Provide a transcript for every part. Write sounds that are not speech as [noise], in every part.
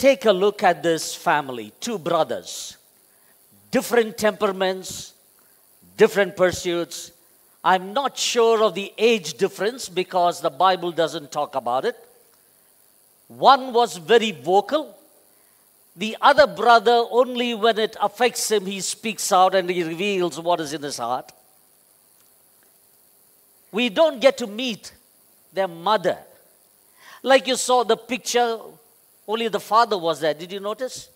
take a look at this family two brothers, different temperaments, different pursuits. I'm not sure of the age difference because the Bible doesn't talk about it. One was very vocal, the other brother, only when it affects him, he speaks out and he reveals what is in his heart. We don't get to meet their mother. Like you saw the picture, only the father was there. Did you notice?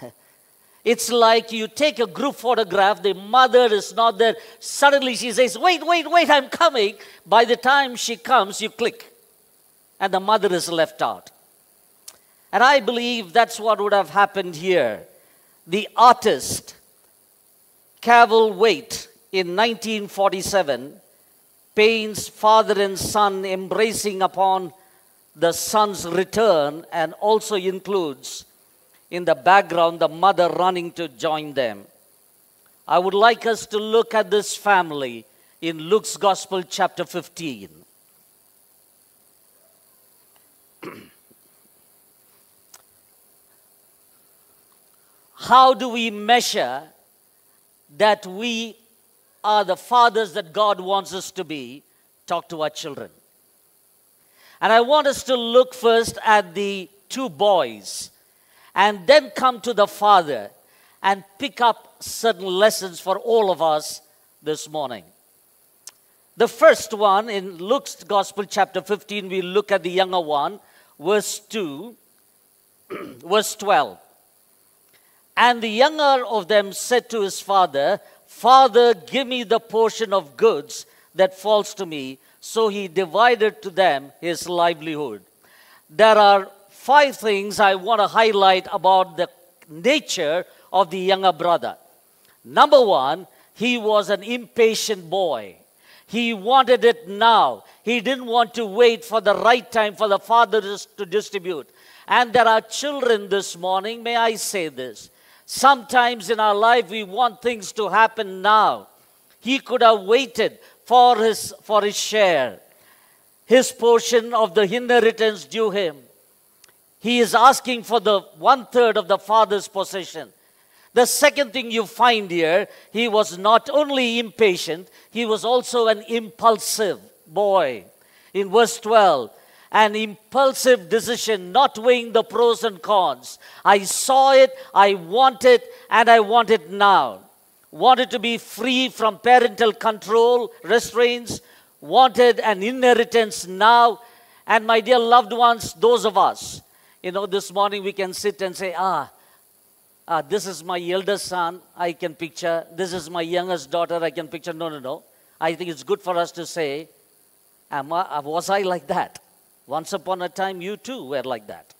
[laughs] it's like you take a group photograph, the mother is not there. Suddenly she says, Wait, wait, wait, I'm coming. By the time she comes, you click, and the mother is left out. And I believe that's what would have happened here. The artist, Cavil Waite, in 1947, paints father and son embracing upon the son's return and also includes in the background the mother running to join them. I would like us to look at this family in Luke's Gospel, chapter 15. [clears throat] How do we measure that we are the fathers that God wants us to be? Talk to our children. And I want us to look first at the two boys and then come to the father and pick up certain lessons for all of us this morning. The first one in Luke's Gospel, chapter 15, we look at the younger one, verse 2, [clears throat] verse 12. And the younger of them said to his father, Father, give me the portion of goods that falls to me. So he divided to them his livelihood. There are five things I want to highlight about the nature of the younger brother. Number one, he was an impatient boy. He wanted it now. He didn't want to wait for the right time for the father to distribute. And there are children this morning, may I say this? Sometimes in our life, we want things to happen now. He could have waited for his, for his share, his portion of the inheritance due him. He is asking for the one third of the father's possession. The second thing you find here, he was not only impatient, he was also an impulsive boy. In verse 12, an impulsive decision, not weighing the pros and cons. I saw it, I want it, and I want it now. Wanted to be free from parental control, restraints, wanted an inheritance now. And my dear loved ones, those of us, you know, this morning we can sit and say, ah, ah, this is my eldest son, I can picture. This is my youngest daughter, I can picture. No, no, no. I think it's good for us to say, Am I, was I like that? Once upon a time, you too were like that.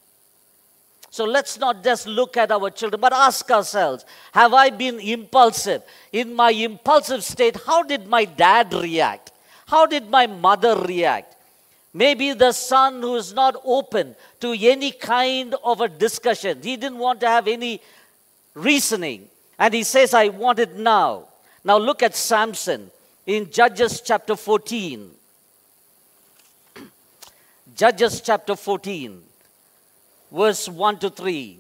So let's not just look at our children, but ask ourselves Have I been impulsive? In my impulsive state, how did my dad react? How did my mother react? Maybe the son who is not open to any kind of a discussion. He didn't want to have any reasoning. And he says, I want it now. Now look at Samson in Judges chapter 14. [clears throat] Judges chapter 14, verse 1 to 3.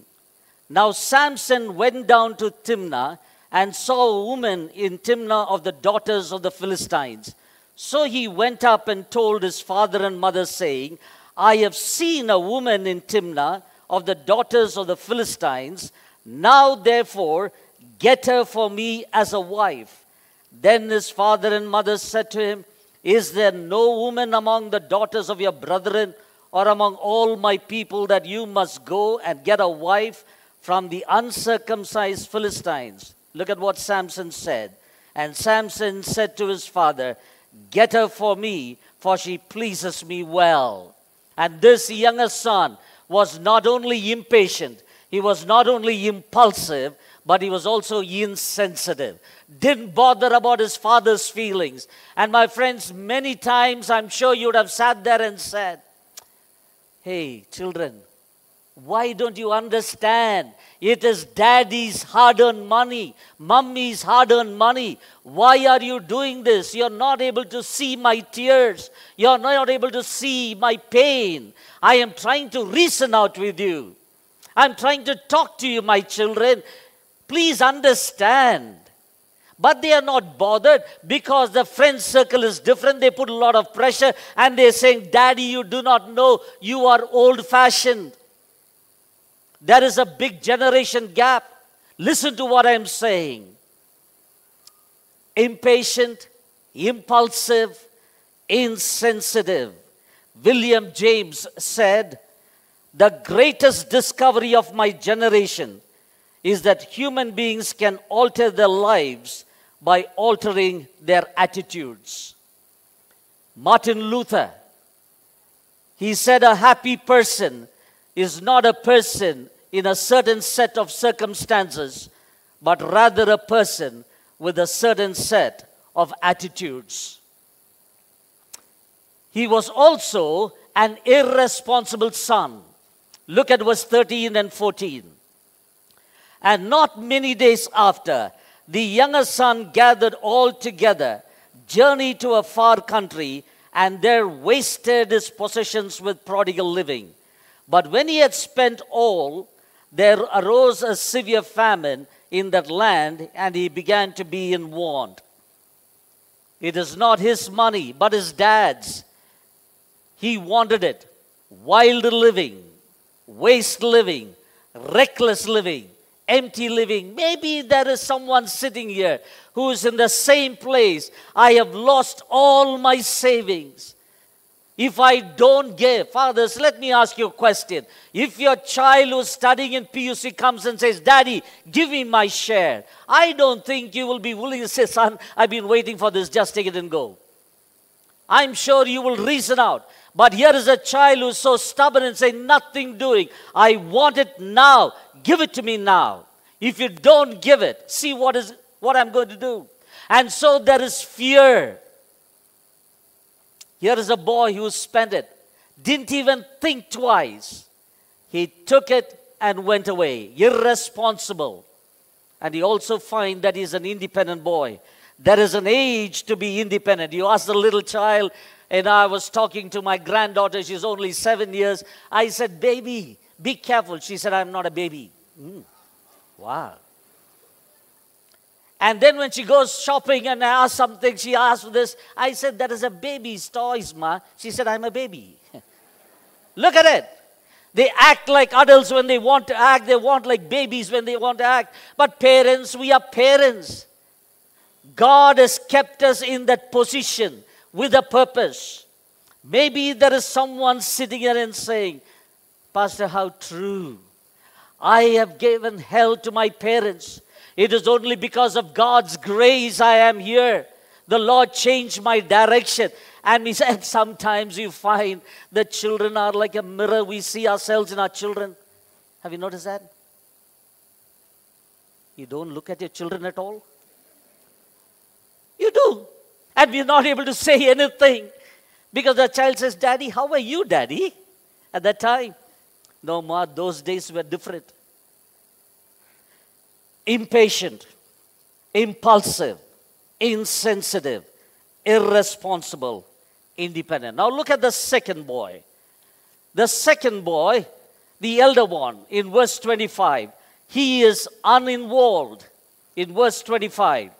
Now Samson went down to Timnah and saw a woman in Timnah of the daughters of the Philistines. So he went up and told his father and mother, saying, I have seen a woman in Timnah of the daughters of the Philistines. Now, therefore, get her for me as a wife. Then his father and mother said to him, is there no woman among the daughters of your brethren or among all my people that you must go and get a wife from the uncircumcised Philistines? Look at what Samson said. And Samson said to his father, Get her for me, for she pleases me well. And this younger son was not only impatient, he was not only impulsive, but he was also insensitive. Didn't bother about his father's feelings. And my friends, many times I'm sure you would have sat there and said, Hey, children, why don't you understand? It is daddy's hard earned money, mummy's hard earned money. Why are you doing this? You're not able to see my tears. You're not able to see my pain. I am trying to reason out with you. I'm trying to talk to you, my children. Please understand. But they are not bothered because the friend circle is different. They put a lot of pressure and they're saying, Daddy, you do not know. You are old fashioned. There is a big generation gap. Listen to what I'm saying. Impatient, impulsive, insensitive. William James said, The greatest discovery of my generation is that human beings can alter their lives by altering their attitudes. Martin Luther, he said, A happy person is not a person in a certain set of circumstances, but rather a person with a certain set of attitudes. He was also an irresponsible son. Look at verse 13 and 14. And not many days after, the younger son gathered all together, journeyed to a far country, and there wasted his possessions with prodigal living. But when he had spent all, there arose a severe famine in that land, and he began to be in want. It is not his money, but his dad's. He wanted it. Wild living, waste living, reckless living empty living. Maybe there is someone sitting here who is in the same place. I have lost all my savings. If I don't give, fathers, let me ask you a question. If your child who's studying in PUC comes and says, Daddy, give me my share, I don't think you will be willing to say, Son, I've been waiting for this, just take it and go. I'm sure you will reason out. But here is a child who's so stubborn and saying, Nothing doing. I want it now. Give it to me now. If you don't give it, see what is what I'm going to do. And so there is fear. Here is a boy who spent it, didn't even think twice. He took it and went away, irresponsible. And you also find that he's an independent boy. There is an age to be independent. You ask the little child, and I was talking to my granddaughter, she's only seven years. I said, Baby, be careful. She said, I'm not a baby. Mm. Wow. And then when she goes shopping and I ask something, she asks this. I said, That is a baby's toys, ma. She said, I'm a baby. [laughs] Look at it. They act like adults when they want to act, they want like babies when they want to act. But parents, we are parents. God has kept us in that position with a purpose. Maybe there is someone sitting here and saying, Pastor, how true. I have given hell to my parents. It is only because of God's grace I am here. The Lord changed my direction. And he [laughs] said, sometimes you find the children are like a mirror. We see ourselves in our children. Have you noticed that? You don't look at your children at all? You do. And we're not able to say anything because the child says, Daddy, how are you, Daddy? At that time. No more, those days were different. Impatient, impulsive, insensitive, irresponsible, independent. Now look at the second boy. The second boy, the elder one, in verse 25, he is uninvolved. In verse 25,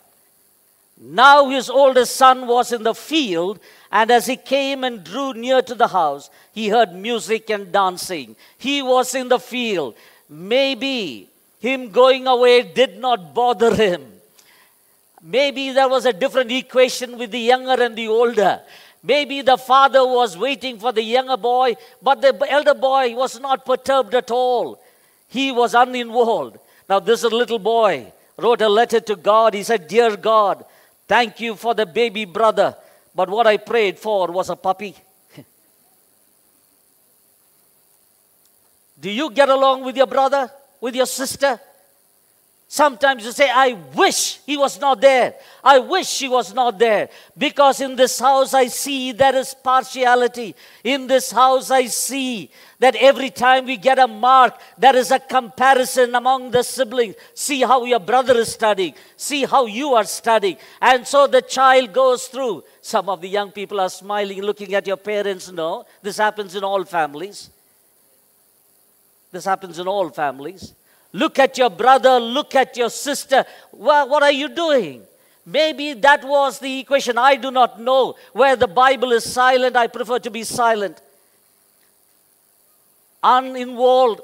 now his oldest son was in the field, and as he came and drew near to the house, he heard music and dancing. He was in the field. Maybe him going away did not bother him. Maybe there was a different equation with the younger and the older. Maybe the father was waiting for the younger boy, but the elder boy was not perturbed at all. He was uninvolved. Now, this little boy wrote a letter to God. He said, Dear God, Thank you for the baby brother. But what I prayed for was a puppy. [laughs] Do you get along with your brother, with your sister? Sometimes you say, I wish he was not there. I wish she was not there. Because in this house I see there is partiality. In this house I see that every time we get a mark, there is a comparison among the siblings. See how your brother is studying. See how you are studying. And so the child goes through. Some of the young people are smiling, looking at your parents. No, this happens in all families. This happens in all families. Look at your brother, look at your sister. Well, what are you doing? Maybe that was the equation. I do not know. Where the Bible is silent, I prefer to be silent. Uninvolved.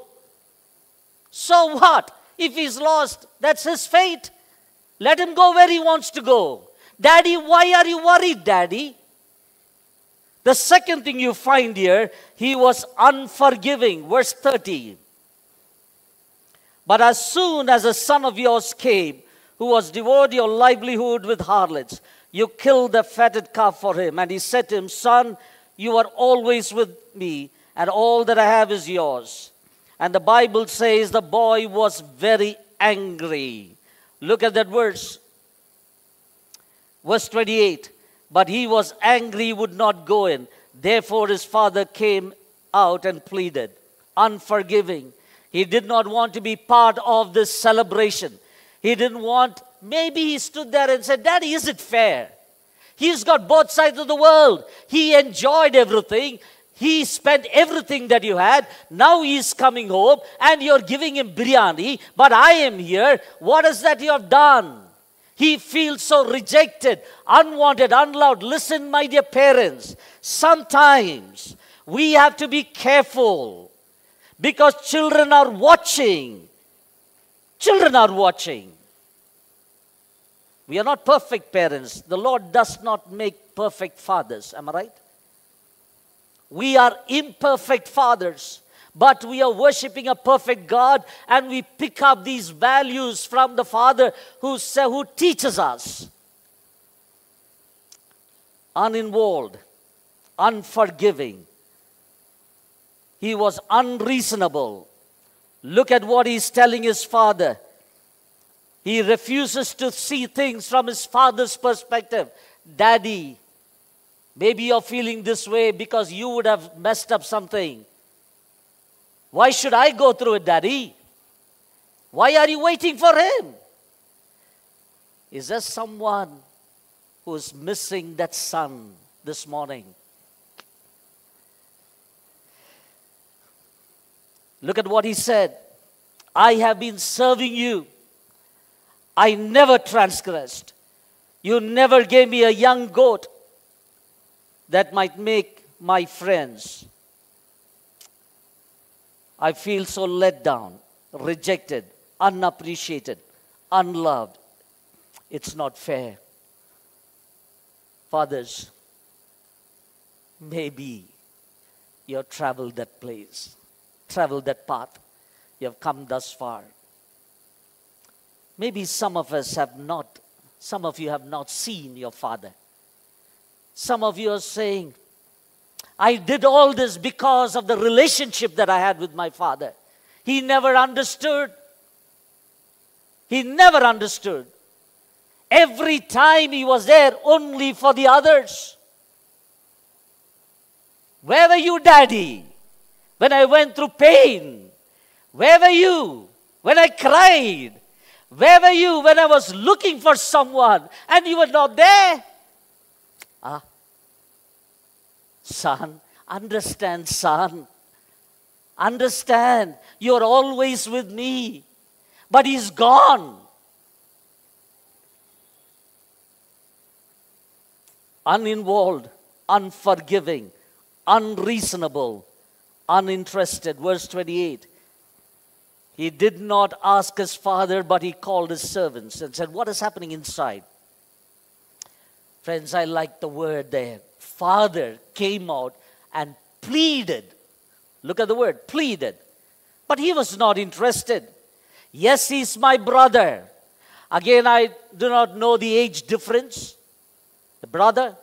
So what? If he's lost, that's his fate. Let him go where he wants to go. Daddy, why are you worried, Daddy? The second thing you find here, he was unforgiving. Verse 30. But as soon as a son of yours came, who was devoured your livelihood with harlots, you killed the fatted calf for him. And he said to him, Son, you are always with me, and all that I have is yours. And the Bible says the boy was very angry. Look at that verse. Verse 28 But he was angry, would not go in. Therefore, his father came out and pleaded, unforgiving. He did not want to be part of this celebration. He didn't want, maybe he stood there and said, Daddy, is it fair? He's got both sides of the world. He enjoyed everything. He spent everything that you had. Now he's coming home and you're giving him biryani, but I am here. What is that you have done? He feels so rejected, unwanted, unloved. Listen, my dear parents, sometimes we have to be careful because children are watching. Children are watching. We are not perfect parents. The Lord does not make perfect fathers. Am I right? We are imperfect fathers, but we are worshiping a perfect God and we pick up these values from the Father who, who teaches us. Uninvolved, unforgiving. He was unreasonable. Look at what he's telling his father. He refuses to see things from his father's perspective. Daddy, maybe you're feeling this way because you would have messed up something. Why should I go through it, Daddy? Why are you waiting for him? Is there someone who's missing that son this morning? Look at what he said. I have been serving you I never transgressed. You never gave me a young goat that might make my friends. I feel so let down, rejected, unappreciated, unloved. It's not fair. Fathers, maybe you have traveled that place, traveled that path. You have come thus far. Maybe some of us have not, some of you have not seen your father. Some of you are saying, I did all this because of the relationship that I had with my father. He never understood. He never understood. Every time he was there only for the others. Where were you, Daddy, when I went through pain? Where were you when I cried? Where were you when I was looking for someone and you were not there? Ah, son, understand, son. Understand, you're always with me, but he's gone. Uninvolved, unforgiving, unreasonable, uninterested. Verse 28. He did not ask his father, but he called his servants and said, What is happening inside? Friends, I like the word there. Father came out and pleaded. Look at the word, pleaded. But he was not interested. Yes, he's my brother. Again, I do not know the age difference. The brother.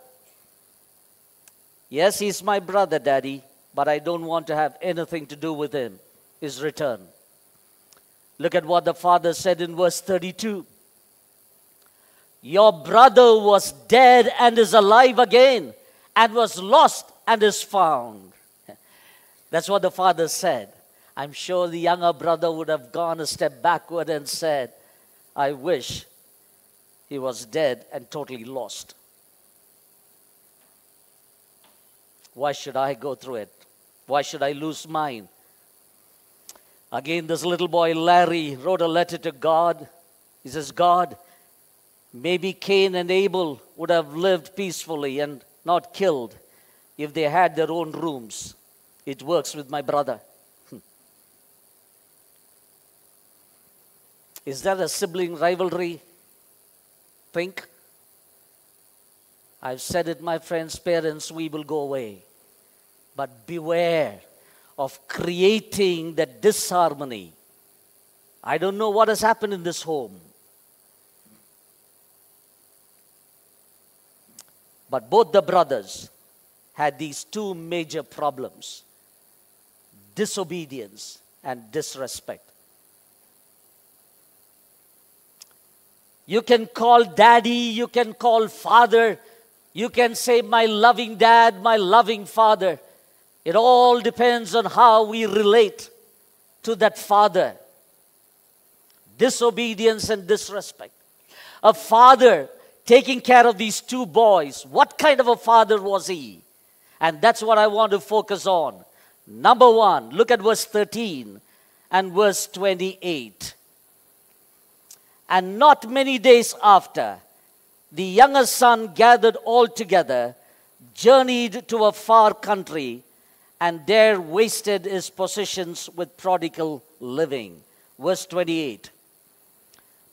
Yes, he's my brother, Daddy, but I don't want to have anything to do with him. His return. Look at what the father said in verse 32. Your brother was dead and is alive again, and was lost and is found. That's what the father said. I'm sure the younger brother would have gone a step backward and said, I wish he was dead and totally lost. Why should I go through it? Why should I lose mine? Again, this little boy Larry wrote a letter to God. He says, God, maybe Cain and Abel would have lived peacefully and not killed if they had their own rooms. It works with my brother. Hmm. Is that a sibling rivalry? Think. I've said it, my friends, parents, we will go away. But beware of creating that disharmony. I don't know what has happened in this home. But both the brothers had these two major problems disobedience and disrespect. You can call daddy, you can call father, you can say, My loving dad, my loving father. It all depends on how we relate to that father. Disobedience and disrespect. A father taking care of these two boys. What kind of a father was he? And that's what I want to focus on. Number one, look at verse 13 and verse 28. And not many days after, the younger son gathered all together, journeyed to a far country, and there wasted his possessions with prodigal living. Verse 28.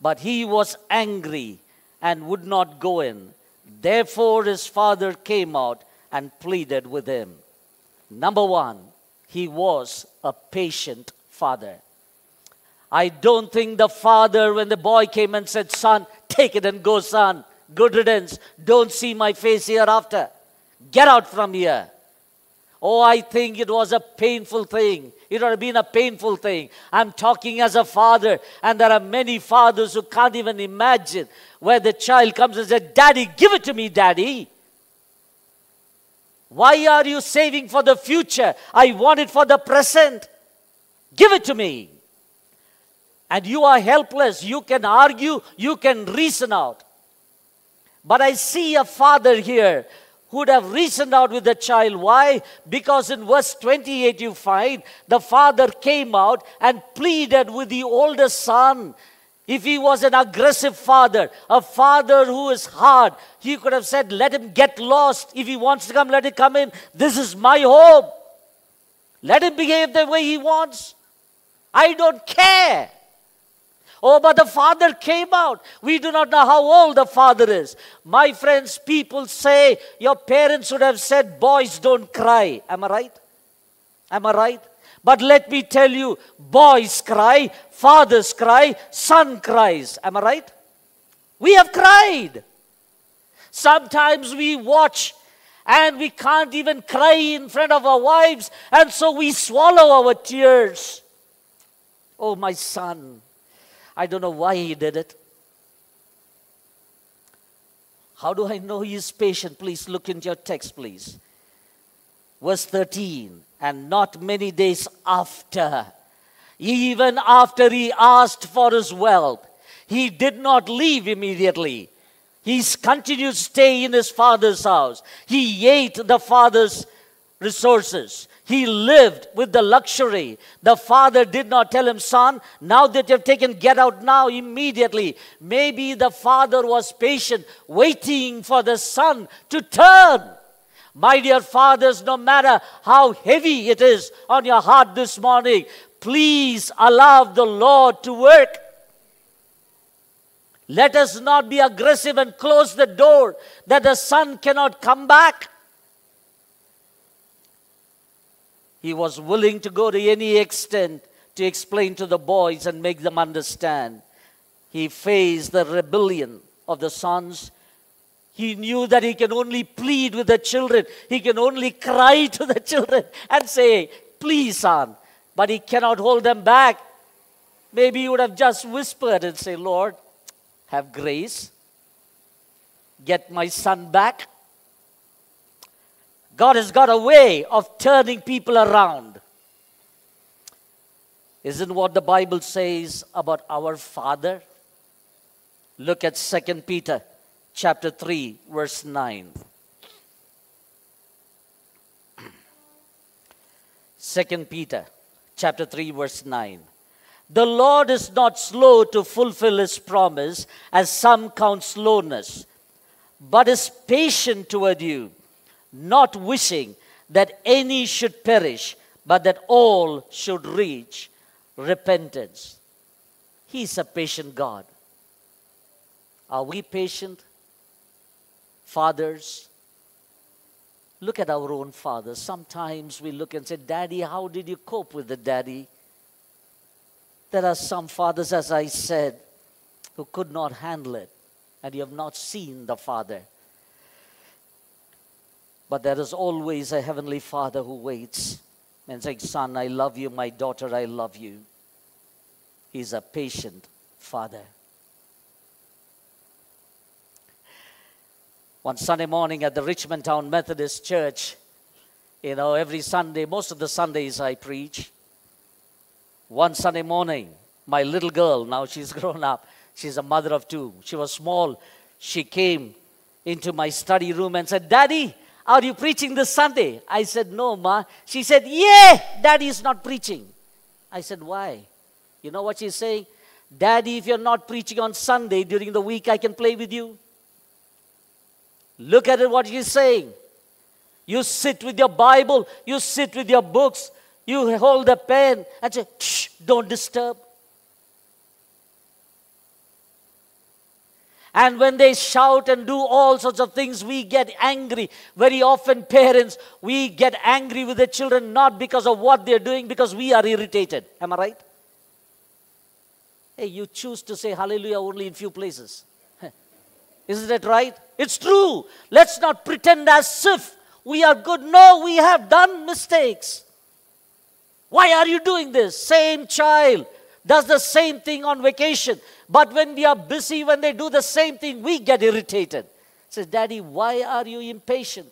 But he was angry and would not go in. Therefore, his father came out and pleaded with him. Number one, he was a patient father. I don't think the father, when the boy came and said, Son, take it and go, son, Good riddance. Don't see my face hereafter. Get out from here. Oh, I think it was a painful thing. It would have been a painful thing. I'm talking as a father, and there are many fathers who can't even imagine where the child comes and says, Daddy, give it to me, Daddy. Why are you saving for the future? I want it for the present. Give it to me. And you are helpless. You can argue, you can reason out. But I see a father here who would have reasoned out with the child. Why? Because in verse 28 you find the father came out and pleaded with the older son. If he was an aggressive father, a father who is hard, he could have said, Let him get lost. If he wants to come, let him come in. This is my home. Let him behave the way he wants. I don't care. Oh, but the father came out. We do not know how old the father is. My friends, people say your parents would have said, Boys don't cry. Am I right? Am I right? But let me tell you, boys cry, fathers cry, son cries. Am I right? We have cried. Sometimes we watch and we can't even cry in front of our wives, and so we swallow our tears. Oh, my son, I don't know why he did it. How do I know he is patient? Please look into your text, please. Verse 13. And not many days after, even after he asked for his wealth, he did not leave immediately. He continued to stay in his father's house. He ate the father's resources. He lived with the luxury. The father did not tell him, Son, now that you've taken, get out now immediately. Maybe the father was patient, waiting for the son to turn. My dear fathers, no matter how heavy it is on your heart this morning, please allow the Lord to work. Let us not be aggressive and close the door that the son cannot come back. He was willing to go to any extent to explain to the boys and make them understand. He faced the rebellion of the sons. He knew that he can only plead with the children. He can only cry to the children and say, Please, son. But he cannot hold them back. Maybe he would have just whispered and say, Lord, have grace. Get my son back. God has got a way of turning people around. Isn't what the Bible says about our Father? Look at 2 Peter chapter 3 verse 9. [clears throat] 2 Peter chapter 3, verse 9. The Lord is not slow to fulfill his promise, as some count slowness, but is patient toward you, not wishing that any should perish, but that all should reach repentance. He is a patient God. Are we patient? Fathers, look at our own fathers. Sometimes we look and say, Daddy, how did you cope with the daddy? There are some fathers, as I said, who could not handle it, and you have not seen the father. But there is always a heavenly father who waits and says, Son, I love you. My daughter, I love you. He's a patient father. One Sunday morning at the Richmond Town Methodist Church, you know, every Sunday, most of the Sundays I preach. One Sunday morning, my little girl, now she's [laughs] grown up, she's a mother of two. She was small. She came into my study room and said, Daddy, are you preaching this Sunday? I said, No, Ma. She said, Yeah, Daddy is not preaching. I said, Why? You know what she's saying? Daddy, if you're not preaching on Sunday during the week, I can play with you. Look at it, what she's saying. You sit with your Bible, you sit with your books, you hold a pen and say, Shh, don't disturb. And when they shout and do all sorts of things, we get angry. Very often, parents, we get angry with the children not because of what they're doing, because we are irritated. Am I right? Hey, you choose to say hallelujah only in few places. [laughs] Isn't that right? It's true. Let's not pretend as if we are good. No, we have done mistakes. Why are you doing this? Same child does the same thing on vacation. But when we are busy, when they do the same thing, we get irritated. Says, Daddy, why are you impatient?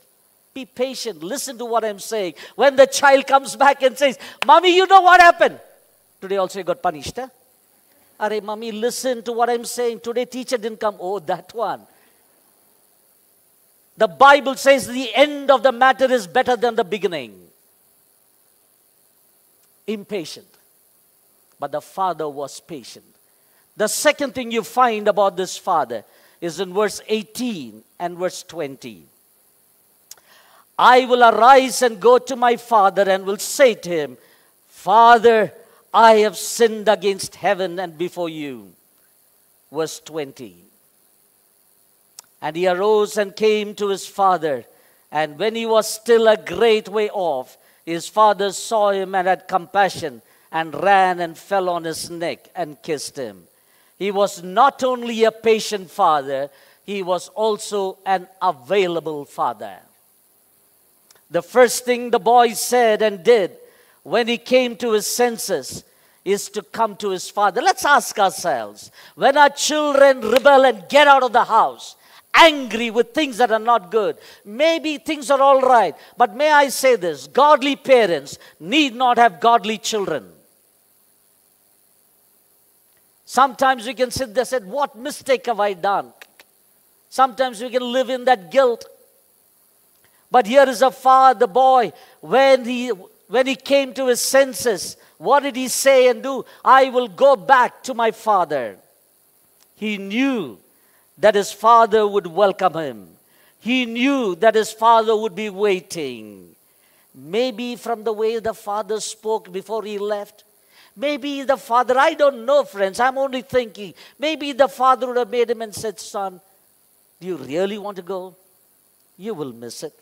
Be patient. Listen to what I'm saying. When the child comes back and says, Mommy, you know what happened? Today also you got punished. Eh? Huh? Are, mommy, listen to what I'm saying. Today teacher didn't come. Oh, that one. The Bible says the end of the matter is better than the beginning impatient. But the father was patient. The second thing you find about this father is in verse 18 and verse 20. I will arise and go to my father and will say to him, Father, I have sinned against heaven and before you. Verse 20. And he arose and came to his father. And when he was still a great way off, his father saw him and had compassion and ran and fell on his neck and kissed him. He was not only a patient father, he was also an available father. The first thing the boy said and did when he came to his senses is to come to his father. Let's ask ourselves when our children rebel and get out of the house, angry with things that are not good. Maybe things are all right, but may I say this godly parents need not have godly children. Sometimes we can sit there and say, What mistake have I done? Sometimes we can live in that guilt. But here is a father boy, when he when he came to his senses, what did he say and do? I will go back to my father. He knew that his father would welcome him. He knew that his father would be waiting. Maybe from the way the father spoke before he left. Maybe the father, I don't know, friends, I'm only thinking. Maybe the father would have made him and said, Son, do you really want to go? You will miss it.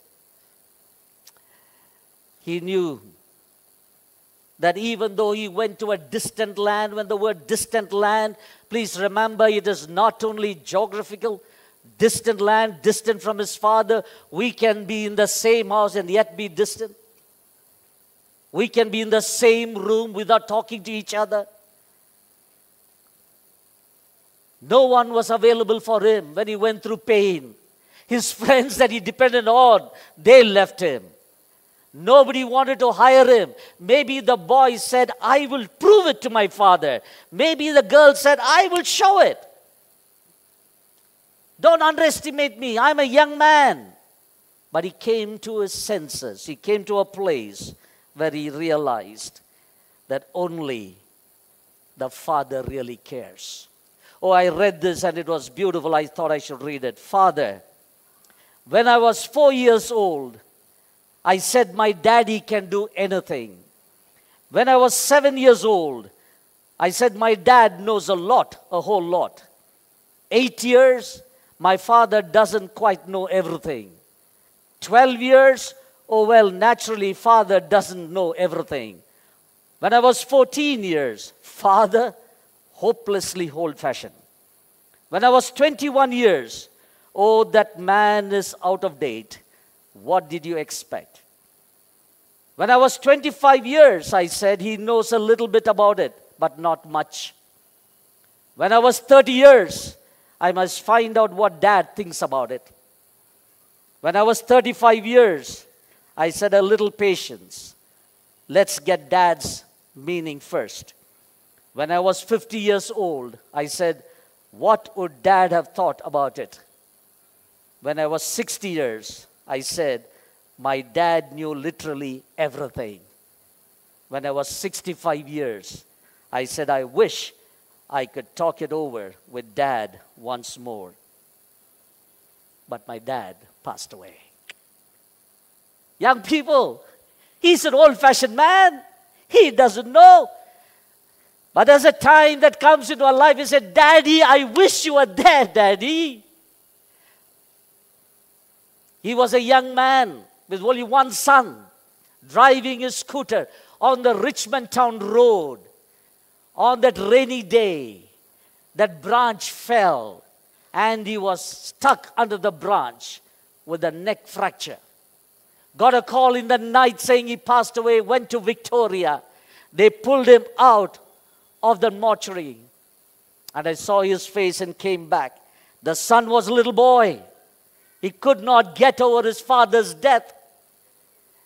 He knew that even though he went to a distant land, when the word distant land, please remember it is not only geographical, distant land, distant from his father. We can be in the same house and yet be distant. We can be in the same room without talking to each other. No one was available for him when he went through pain. His [laughs] friends that he depended on, they left him. Nobody wanted to hire him. Maybe the boy said, I will prove it to my father. Maybe the girl said, I will show it. Don't underestimate me. I'm a young man. But he came to his senses. He came to a place where he realized that only the Father really cares. Oh, I read this and it was beautiful. I thought I should read it. Father, when I was four years old, I said my daddy can do anything. When I was seven years old, I said my dad knows a lot, a whole lot. Eight years, my father doesn't quite know everything. Twelve years, oh well, naturally, father doesn't know everything. When I was 14 years, father, hopelessly old fashioned. When I was 21 years, oh, that man is out of date. What did you expect? When I was 25 years, I said he knows a little bit about it, but not much. When I was 30 years, I must find out what dad thinks about it. When I was 35 years, I said, a little patience. Let's get dad's meaning first. When I was 50 years old, I said, What would dad have thought about it? When I was 60 years, I said, My dad knew literally everything. When I was 65 years, I said, I wish I could talk it over with dad once more. But my dad passed away. Young people, he's an old fashioned man. He doesn't know. But there's a time that comes into our life, he said, Daddy, I wish you were there, Daddy. He was a young man with only one son, driving his scooter on the Richmond Town Road. On that rainy day, that branch fell and he was stuck under the branch with a neck fracture. Got a call in the night saying he passed away, went to Victoria. They pulled him out of the mortuary. And I saw his face and came back. The son was a little boy. He could not get over his father's death.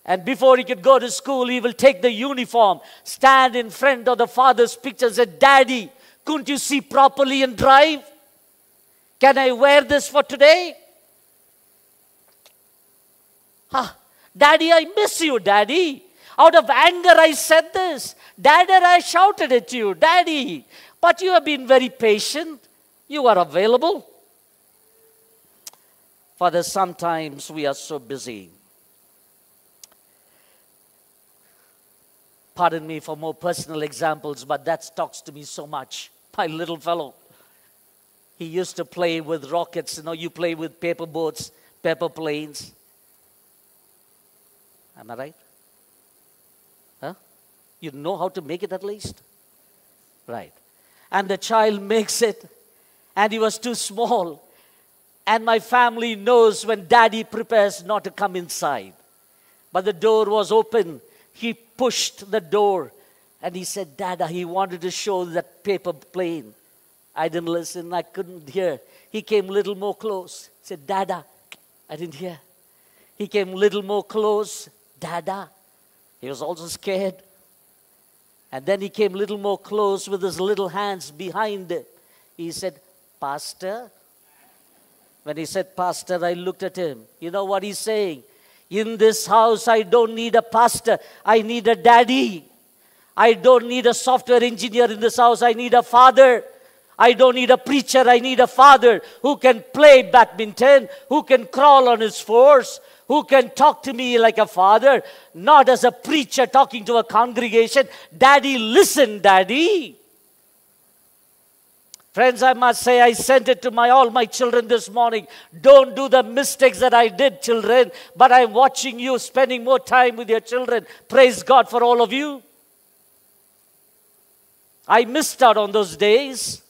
And before he could go to school, he will take the uniform, stand in front of the father's picture, and say, Daddy, couldn't you see properly and drive? Can I wear this for today? Huh. Daddy, I miss you, Daddy. Out of anger, I said this. Daddy, I shouted at you, Daddy. But you have been very patient. You are available. Father, sometimes we are so busy. Pardon me for more personal examples, but that talks to me so much. My little fellow, he used to play with rockets. You know, you play with paper boats, paper planes. Am I right? Huh? You know how to make it at least? Right. And the child makes it, and he was too small. And my family knows when daddy prepares not to come inside. But the door was open. He pushed the door and he said, Dada, he wanted to show that paper plane. I didn't listen, I couldn't hear. He came a little more close. He said, Dada, I didn't hear. He came a little more close. Dada. He was also scared. And then he came a little more close with his little hands behind it. He said, Pastor. When he said, Pastor, I looked at him. You know what he's saying? In this house, I don't need a pastor, I need a daddy. I don't need a software engineer in this house, I need a father. I don't need a preacher, I need a father who can play badminton, who can crawl on his fours, who can talk to me like a father, not as a preacher talking to a congregation. Daddy, listen, Daddy. Friends, I must say, I sent it to my all my children this morning. Don't do the mistakes that I did, children. But I'm watching you spending more time with your children. Praise God for all of you. I missed out on those days.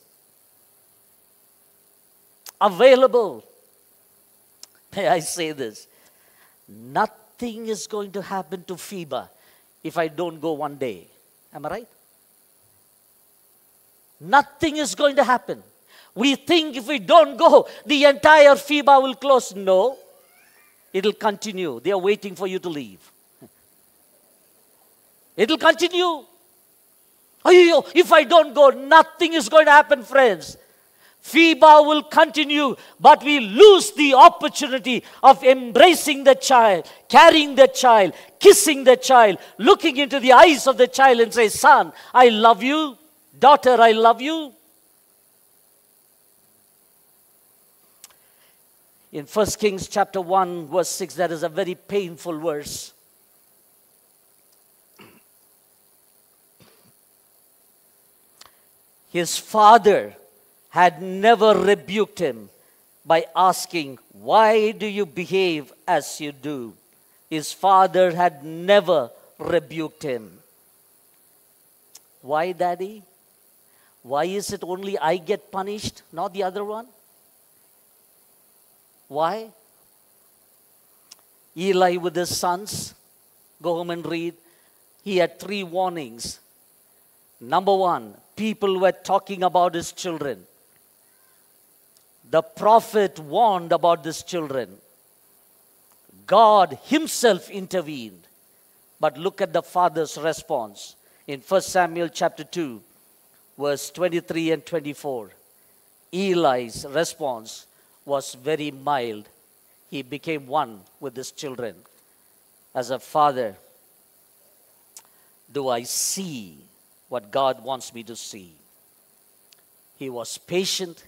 Available. May I say this? Nothing is going to happen to FIBA if I don't go one day. Am I right? Nothing is going to happen. We think if we don't go, the entire FIBA will close. No, it'll continue. They are waiting for you to leave. [laughs] It'll continue. if I don't go, nothing is going to happen, friends. FIBA will continue, but we lose the opportunity of embracing the child, carrying the child, kissing the child, looking into the eyes of the child and say, Son, I love you. Daughter, I love you. In 1 Kings chapter 1, verse 6, that is a very painful verse. His father had never rebuked him by asking, Why do you behave as you do? His father had never rebuked him. Why, Daddy? Why is it only I get punished, not the other one? Why? Eli with his sons, go home and read. He had three warnings. Number one, people were talking about his children. The prophet warned about his children. God himself intervened. But look at the father's response in 1 Samuel chapter 2, verse 23 and 24. Eli's response was very mild. He became one with his children. As a father, do I see what God wants me to see? He was patient,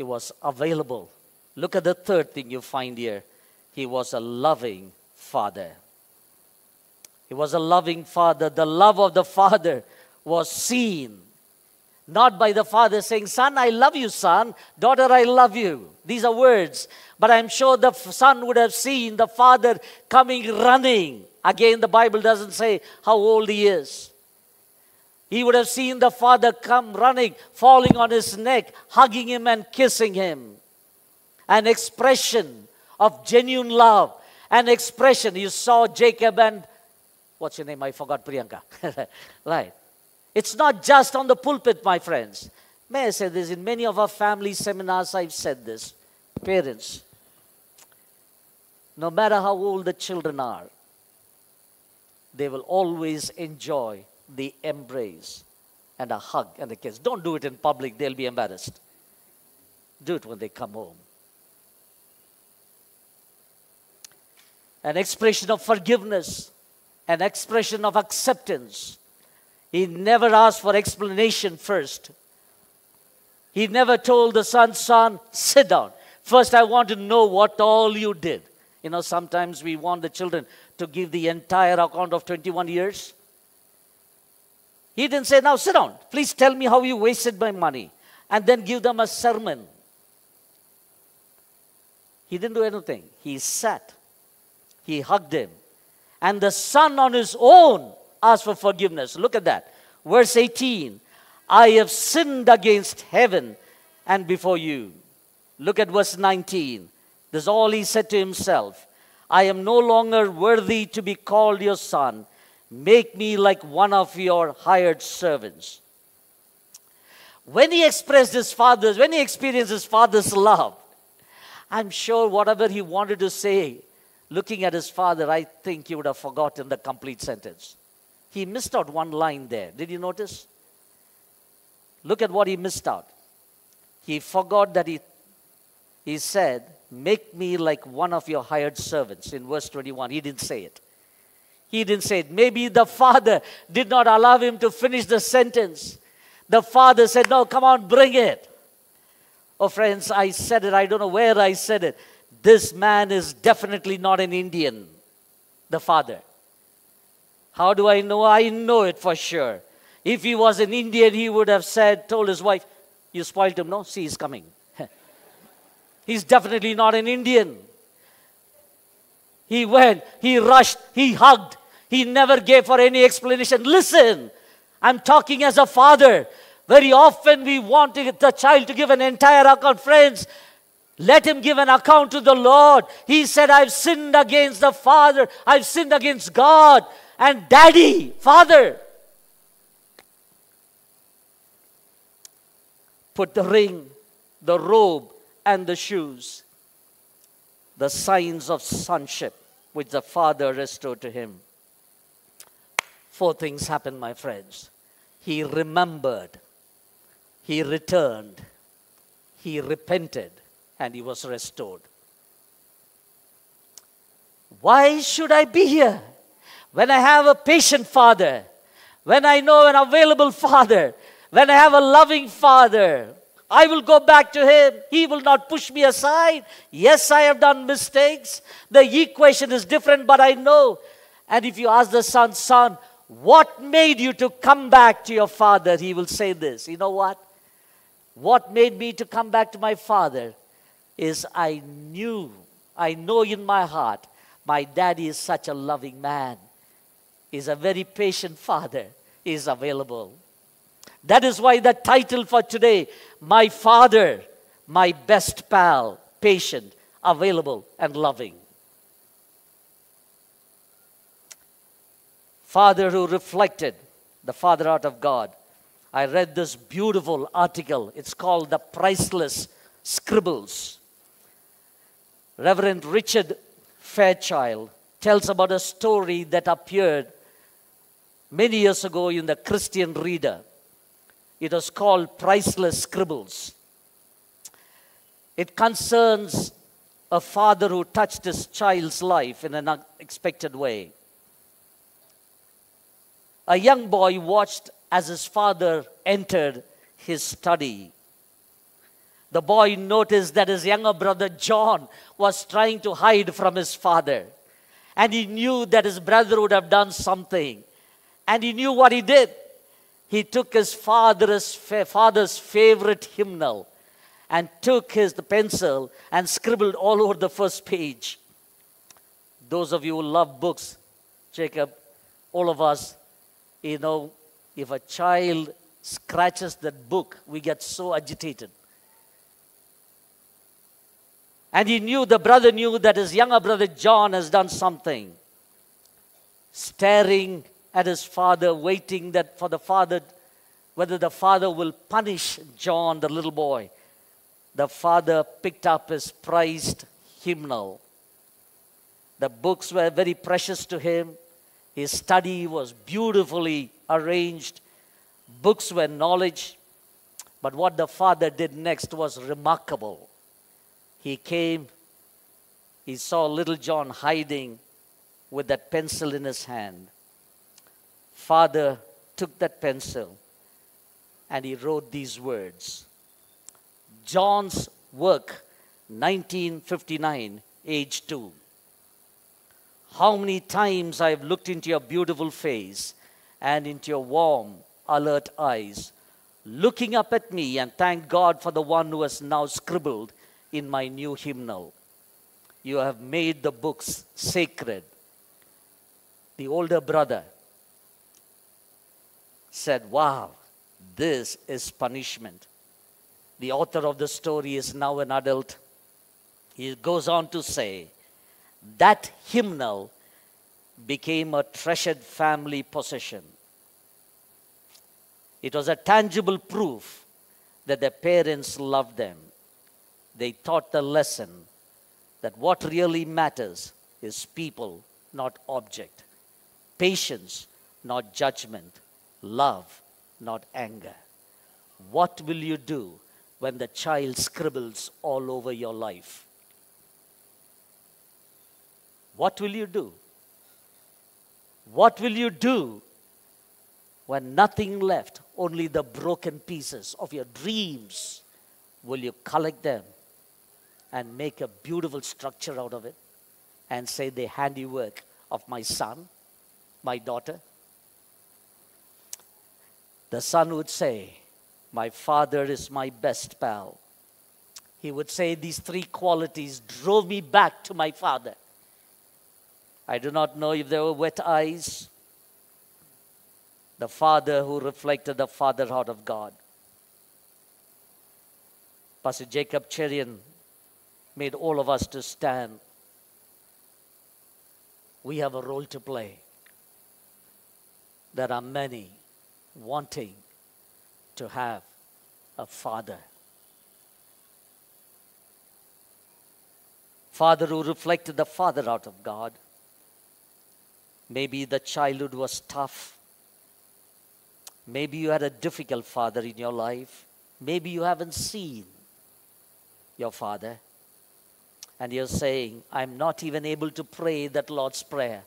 he was available. Look at the third thing you find here. He was a loving father. He was a loving father. The love of the father was seen not by the father saying, Son, I love you, son. Daughter, I love you. These are words. But I'm sure the son would have seen the father coming running. Again, the Bible doesn't say how old he is. He would have seen the father come running, falling on his neck, hugging him and kissing him. An expression of genuine love. An expression. You saw Jacob and, what's your name? I forgot, Priyanka. [laughs] right. It's not just on the pulpit, my friends. May I say this? In many of our family seminars, I've said this. Parents, no matter how old the children are, they will always enjoy the embrace and a hug and a kiss. Don't do it in public, they'll be embarrassed. Do it when they come home. An expression of forgiveness, an expression of acceptance, he never asked for explanation first. He never told the son, Son, sit down. First, I want to know what all you did. You know, sometimes we want the children to give the entire account of 21 years. He didn't say, Now sit down. Please tell me how you wasted my money. And then give them a sermon. He didn't do anything. He sat. He hugged him. And the son on his own asked for forgiveness. Look at that. Verse 18 I have sinned against heaven and before you. Look at verse 19. This is all he said to himself. I am no longer worthy to be called your son. Make me like one of your hired servants. When he expressed his father's, when he experienced his father's love, I'm sure whatever he wanted to say, looking at his father, I think he would have forgotten the complete sentence. He missed out one line there. Did you notice? Look at what he missed out. He forgot that he, he said, Make me like one of your hired servants in verse 21. He didn't say it. He didn't say it. Maybe the father did not allow him to finish the sentence. The father said, No, come on, bring it. Oh, friends, I said it. I don't know where I said it. This man is definitely not an Indian, the father. How do I know? I know it for sure. If he was an Indian, he would have said, told his wife, You spoiled him, no? See, he's coming. [laughs] he's definitely not an Indian. He went, he rushed, he hugged, he never gave for any explanation. Listen, I'm talking as a father. Very often we want the child to give an entire account. Friends, let him give an account to the Lord. He said, I've sinned against the Father, I've sinned against God and daddy, father. Put the ring, the robe, and the shoes, the signs of sonship which the father restored to him. Four things happened, my friends. He remembered, he returned, he repented and he was restored. Why should I be here when I have a patient father, when I know an available father, when I have a loving father? I will go back to him. He will not push me aside. Yes, I have done mistakes. The equation is different, but I know. And if you ask the son, son, what made you to come back to your father? He will say this. You know what? What made me to come back to my father is I knew, I know in my heart, my daddy is such a loving man. He's a very patient father. He's available. That is why the title for today, My Father, My Best Pal, Patient, Available, and Loving. Father who reflected the Father out of God. I read this beautiful article. It's called The Priceless Scribbles. Reverend Richard Fairchild tells about a story that appeared many years ago in the Christian Reader. It was called Priceless Scribbles. It concerns a father who touched his child's life in an unexpected way. A young boy watched as his father entered his study. The boy noticed that his younger brother John was trying to hide from his father. And he knew that his brother would have done something. And he knew what he did he took his father's, father's favorite hymnal and took his the pencil and scribbled all over the first page. Those of you who love books, Jacob, all of us, you know, if a child scratches that book, we get so agitated. And he knew, the brother knew that his younger brother John has done something. Staring at his father, waiting that for the father, whether the father will punish John, the little boy. The father picked up his prized hymnal. The books were very precious to him. His study was beautifully arranged. Books were knowledge. But what the father did next was remarkable. He came, he saw little John hiding with that pencil in his hand father took that pencil and he wrote these words John's work, 1959, age 2. How many times I have looked into your beautiful face and into your warm, alert eyes, looking up at me and thank God for the one who has now scribbled in my new hymnal. You have made the books sacred. The older brother said, Wow, this is punishment. The author of the story is now an adult. He goes on to say, That hymnal became a treasured family possession. It was a tangible proof that their parents loved them. They taught the lesson that what really matters is people, not object, patience, not judgment, love, not anger. What will you do when the child scribbles all over your life? What will you do? What will you do when nothing left, only the broken pieces of your dreams? Will you collect them and make a beautiful structure out of it and say, the handiwork of my son, my daughter? The son would say, My father is my best pal. He would say these three qualities drove me back to my father. I do not know if there were wet eyes. The father who reflected the father heart of God. Pastor Jacob Cherian made all of us to stand. We have a role to play. There are many wanting to have a father. Father who reflected the father out of God. Maybe the childhood was tough. Maybe you had a difficult father in your life. Maybe you haven't seen your father, and you're saying, I'm not even able to pray that Lord's Prayer,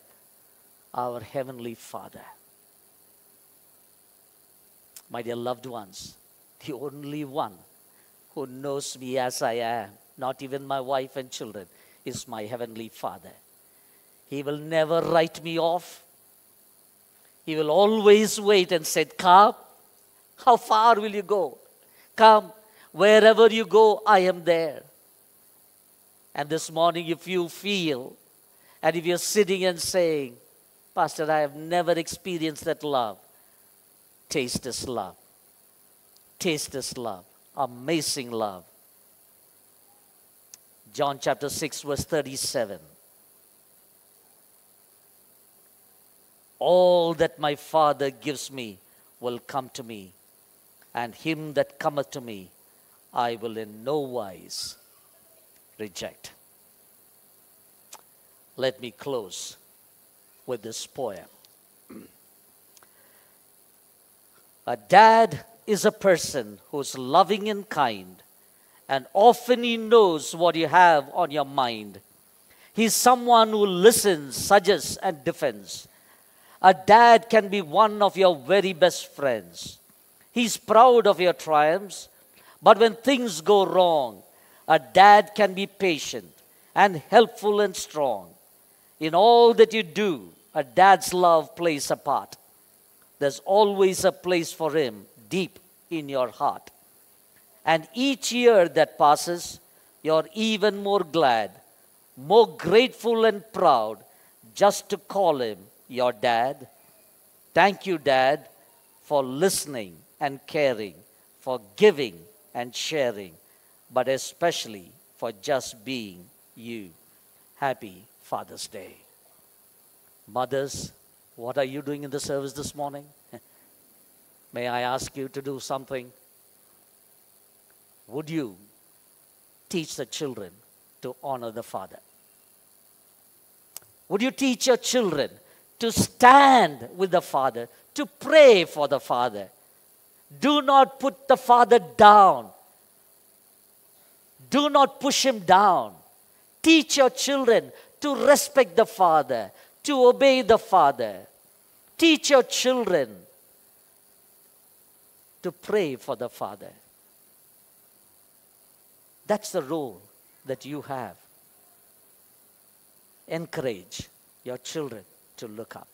our Heavenly Father. My dear loved ones, the only one who knows me as I am, not even my wife and children, is my Heavenly Father. He will never write me off. He will always wait and say, Come, how far will you go? Come, wherever you go, I am there. And this morning, if you feel, and if you're sitting and saying, Pastor, I have never experienced that love, taste this love. Taste this love. Amazing love. John chapter 6, verse 37. All that my Father gives me will come to me, and him that cometh to me I will in no wise reject. Let me close with this poem. [clears throat] a dad is a person who's loving and kind, and often he knows what you have on your mind. He's someone who listens, suggests, and defends. A dad can be one of your very best friends. He's proud of your triumphs, but when things go wrong, a dad can be patient and helpful and strong. In all that you do, a dad's love plays a part. There's always a place for him deep in your heart. And each year that passes, you're even more glad, more grateful and proud just to call him your dad. Thank you, Dad, for listening and caring, for giving and sharing, but especially for just being you. Happy Father's Day. Mothers, what are you doing in the service this morning? [laughs] May I ask you to do something? Would you teach the children to honor the Father? Would you teach your children to stand with the Father, to pray for the Father? Do not put the Father down. Do not push him down. Teach your children to respect the Father, to obey the Father. Teach your children to pray for the Father. That's the role that you have. Encourage your children to look up.